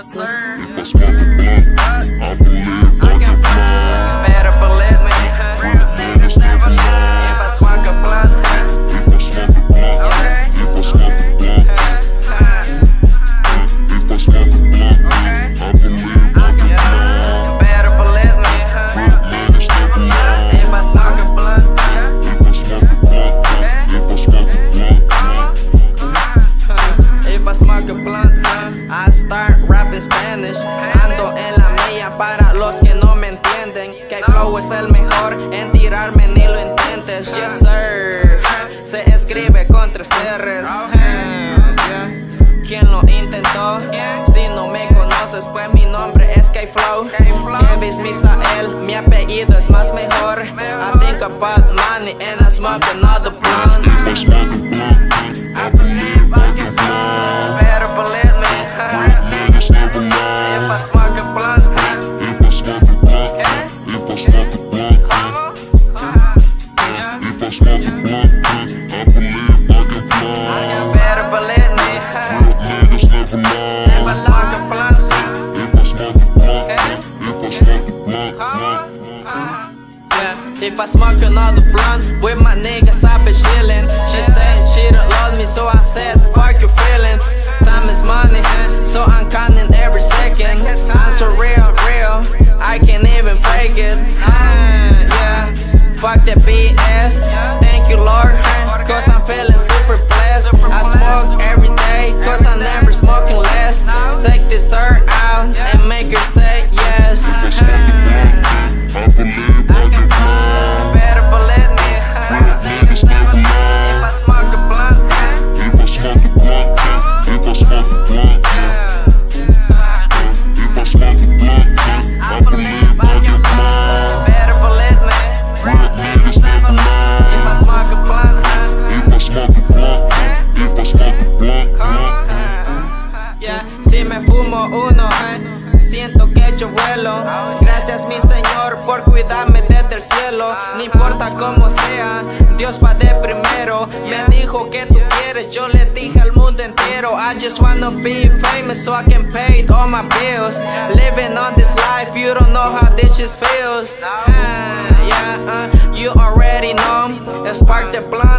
Yes, sir. Yes, sir. Ando en la mía para los que no me entienden. Que flow es el mejor en tirarme ni lo intentes. Yes, sir. Se escribe con tres R's. ¿Quién lo intentó? Si no me conoces, pues mi nombre es K-Flow. Kevis Misael, mi apellido es más mejor. I think about money and I smoke another blunt. If I smoke another blunt with my niggas, I be chillin'. She said she don't love me, so I said fuck your feelings. Time is money, so I'm counting Gracias mi Señor por cuidarme desde el cielo. No importa cómo sea, Dios va de primero. Me dijo que tú quieres, yo le dije al mundo entero. I just wanna be famous so I can pay all my bills. Living on this life, you don't know how this just feels. Ah, yeah, uh, you already know. Spark the blunt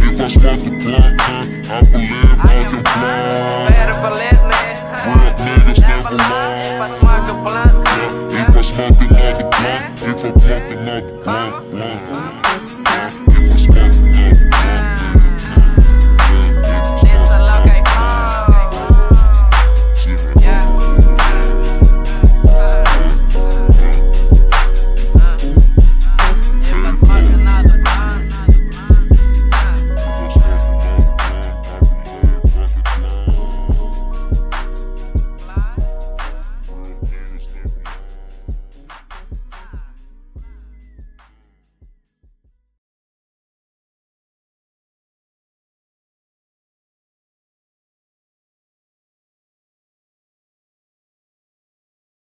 if I smoke a blunt, I believe I can fly. Real niggas never lie. If I smoke another blunt, if I smoke another blunt,